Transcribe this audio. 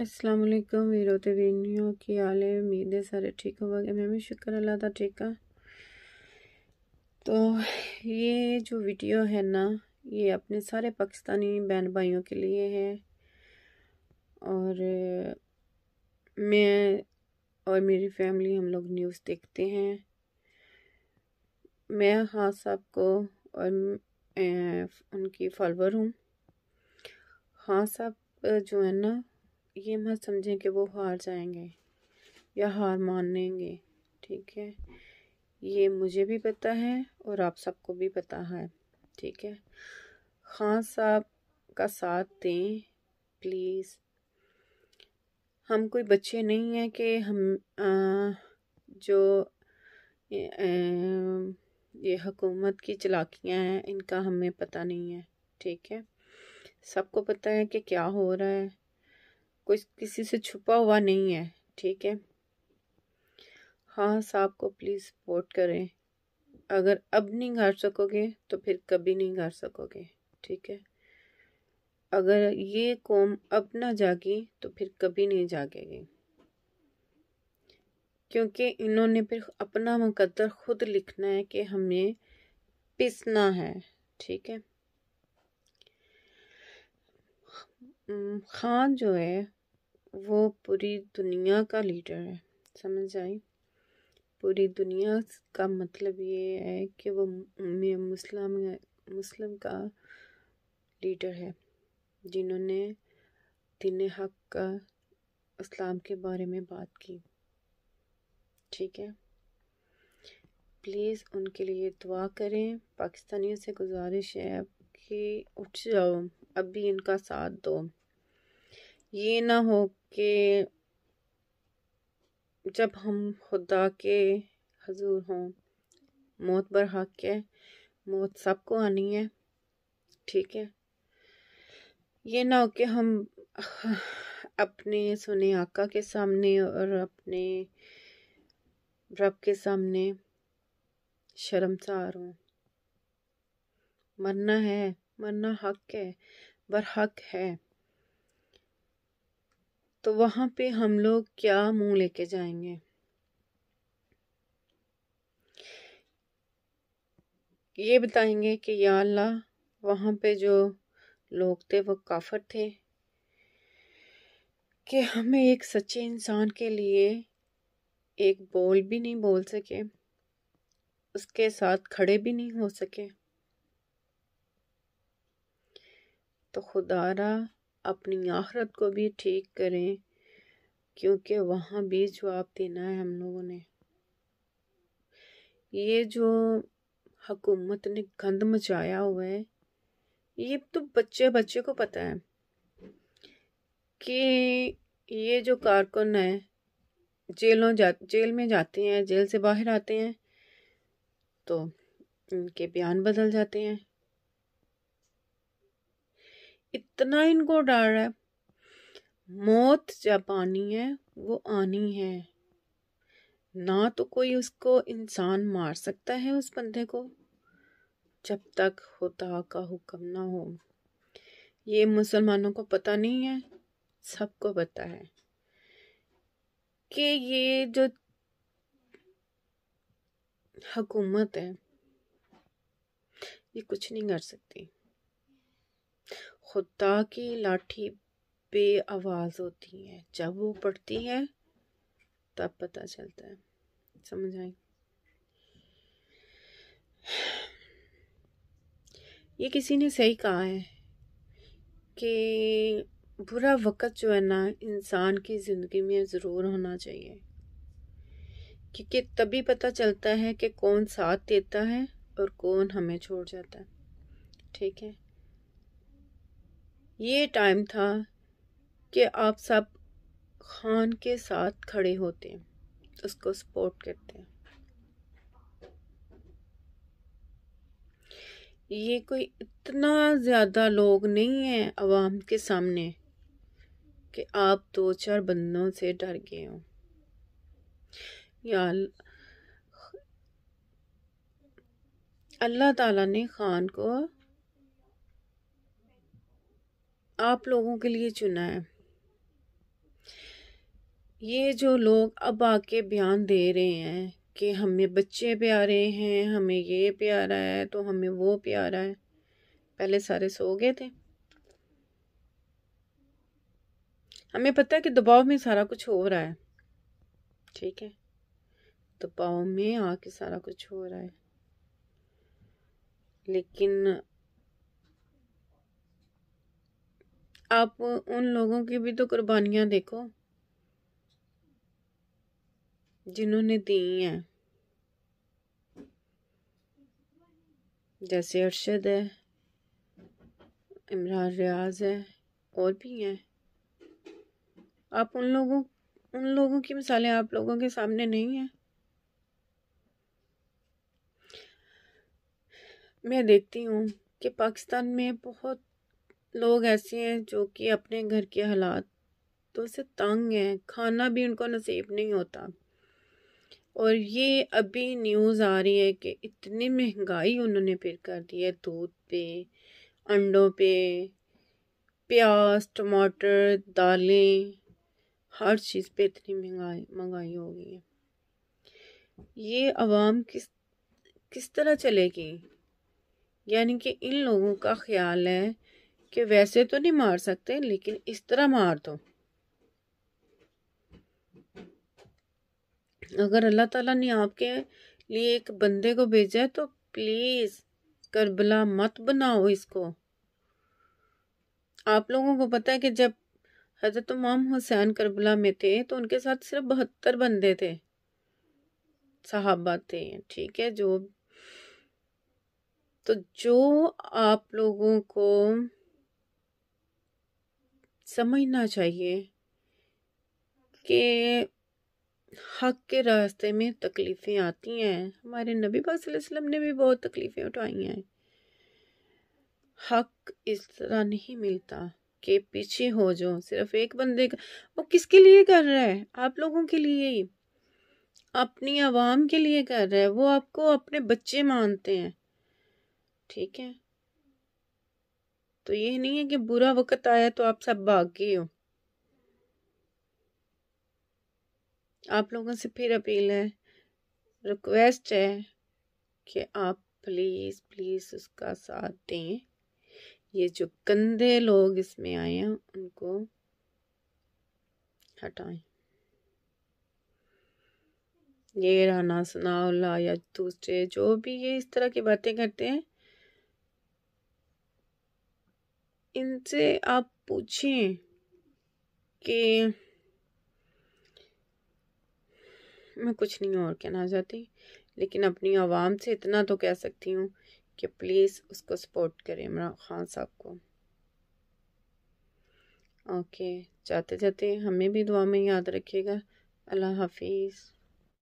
अस्सलाम वालेकुम वीरो ते वीनियो की है उम्मीद है सारे ठीक होंगे मैं भी शुक्र, अल्लाह दा ठीक है। तो ये जो वीडियो है ना, ये अपने सारे पाकिस्तानी बहन भाइयों के लिए है। और मैं और मेरी फैमिली हम लोग न्यूज़ देखते हैं। मैं हाँ साहब को और उनकी फॉलोअर हूँ। हाँ साहब जो है ना ये मत समझें कि वो हार जाएँगे या हार मानेंगे ठीक है? ये मुझे भी पता है और आप सबको भी पता है ठीक है? खान साहब का साथ दें प्लीज़ हम कोई बच्चे नहीं हैं कि हम आ, जो ये हुकूमत की चलाकियाँ हैं इनका हमें पता नहीं है ठीक है? सबको पता है कि क्या हो रहा है। कोई किसी से छुपा हुआ नहीं है, ठीक है? हाँ साहब को प्लीज़ सपोर्ट करें। अगर अब नहीं कर सकोगे तो फिर कभी नहीं कर सकोगे, ठीक है? अगर ये कौम अब ना जागी तो फिर कभी नहीं जागेगी। क्योंकि इन्होंने फिर अपना मुकद्दर खुद लिखना है कि हमें पिसना है, ठीक है? खान जो है वो पूरी दुनिया का लीडर है, समझ आई? पूरी दुनिया का मतलब ये है कि वो मुस्लिम मुस्लिम का लीडर है, जिन्होंने दिन हक का, इस्लाम के बारे में बात की। ठीक है? प्लीज़ उनके लिए दुआ करें, पाकिस्तानियों से गुजारिश है कि उठ जाओ, अभी इनका साथ दो। ये ना हो कि जब हम खुदा के हजूर हों, मौत बर हक है, मौत सबको आनी है, ठीक है? ये ना हो कि हम अपने सुने आका के सामने और अपने रब के सामने शर्मसार हों। मरना है, मरना हक है बर हक है। तो वहाँ पे हम लोग क्या मुँह लेके जाएँगे? ये बताएँगे कि या अल्लाह, वहाँ पे जो लोग थे वो काफर थे कि हमें एक सच्चे इंसान के लिए एक बोल भी नहीं बोल सके, उसके साथ खड़े भी नहीं हो सके। तो खुदारा अपनी आखरत को भी ठीक करें, क्योंकि वहाँ भी जवाब देना है हम लोगों ने। ये जो हकूमत ने गंद मचाया हुआ है, ये तो बच्चे बच्चे को पता है कि ये जो कारकुन है, जेलों जा, जेल में जाते हैं, जेल से बाहर आते हैं तो इनके बयान बदल जाते हैं। इतना इनको डर है। मौत जब आनी है, वो आनी है। ना तो कोई उसको इंसान मार सकता है उस बंदे को, जब तक खुदा का हुक्म ना हो। ये मुसलमानों को पता नहीं है, सबको पता है कि ये जो हुकूमत है, ये कुछ नहीं कर सकती। खुदा की लाठी बे आवाज़ होती है। जब वो पड़ती है, तब पता चलता है। समझ आई? ये किसी ने सही कहा है कि बुरा वक़्त जो है ना, इंसान की ज़िंदगी में ज़रूर होना चाहिए। क्योंकि तभी पता चलता है कि कौन साथ देता है और कौन हमें छोड़ जाता है। ठीक है? ये टाइम था कि आप सब खान के साथ खड़े होते उसको सपोर्ट करते हैं। ये कोई इतना ज़्यादा लोग नहीं है आवाम के सामने कि आप दो चार बंदों से डर गए हो। या अल्लाह ताला ने खान को आप लोगों के लिए चुना है। ये जो लोग अब आके बयान दे रहे हैं कि हमें बच्चे प्यारे हैं, हमें ये प्यारा है तो हमें वो प्यारा है, पहले सारे सो गए थे। हमें पता है कि दबाव में सारा कुछ हो रहा है। ठीक है? दबाव में आके सारा कुछ हो रहा है। लेकिन आप उन लोगों की भी तो कुर्बानियाँ देखो, जिन्होंने दी हैं। जैसे अरशद है, इमरान रियाज है, और भी हैं। आप उन लोगों उन लोगों की मिसालें आप लोगों के सामने नहीं हैं। मैं देखती हूँ कि पाकिस्तान में बहुत लोग ऐसे हैं जो कि अपने घर के हालात तो से तंग हैं। खाना भी उनको नसीब नहीं होता। और ये अभी न्यूज़ आ रही है कि इतनी महँगाई उन्होंने फिर कर दी है। दूध पे, अंडों पे, प्याज, टमाटर, दालें, हर चीज़ पे इतनी महँगाई महँगाई हो गई है। ये आवाम किस किस तरह चलेगी? यानी कि इन लोगों का ख्याल है कि वैसे तो नहीं मार सकते, लेकिन इस तरह मार दो। अगर अल्लाह ताला ने आपके लिए एक बंदे को भेजा है तो प्लीज़ करबला मत बनाओ इसको। आप लोगों को पता है कि जब हज़रत इमाम हुसैन करबला में थे तो उनके साथ सिर्फ़ बहत्तर बंदे थे, साहबा थे, ठीक है, जो तो जो आप लोगों को समझना चाहिए कि हक के रास्ते में तकलीफ़ें आती हैं। हमारे नबी वसल्लम ने भी बहुत तकलीफ़ें उठाई हैं। हक इस तरह नहीं मिलता कि पीछे हो जो सिर्फ़ एक बंदे का। वो किसके लिए कर रहा है? आप लोगों के लिए ही। अपनी आवाम के लिए कर रहा है। वो आपको अपने बच्चे मानते हैं। ठीक है? तो ये नहीं है कि बुरा वक्त आया तो आप सब भाग गए हो। आप लोगों से फिर अपील है रिक्वेस्ट है कि आप प्लीज़ प्लीज़ उसका साथ दें। ये जो गंदे लोग इसमें आए हैं, उनको हटाएँ। ये राना सनाउल्ला या दूसरे जो भी ये इस तरह की बातें करते हैं इनसे आप पूछें कि मैं कुछ नहीं और कहना चाहती, लेकिन अपनी आवाम से इतना तो कह सकती हूँ कि प्लीज़ उसको सपोर्ट करें इमरान खान साहब को। ओके जाते जाते हमें भी दुआ में याद रखिएगा। अल्लाह हाफिज़।